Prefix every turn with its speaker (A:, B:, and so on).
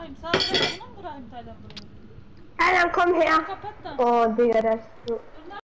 A: bırakayım? Sağ tarafına mı bırakayım Taylan burayı?
B: Taylan komm her.
A: Kapat da.
B: Oh, Digga, das ist so